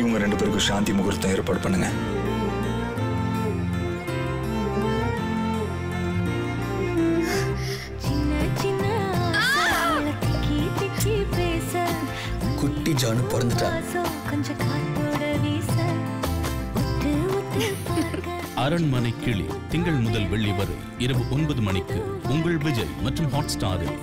இவங்க ரெண்டு பேருக்கும் சாந்தி முகூர்த்தம் ஏற்பாடு பண்ணுங்க. குட்டி ஜானு பிறந்துட்டா. அரண்மனை கிளி திங்கள் முதல் வெள்ளி வரை இரவு ஒன்பது மணிக்கு உங்கள் விஜய் மற்றும் ஹாட் ஸ்டாரில்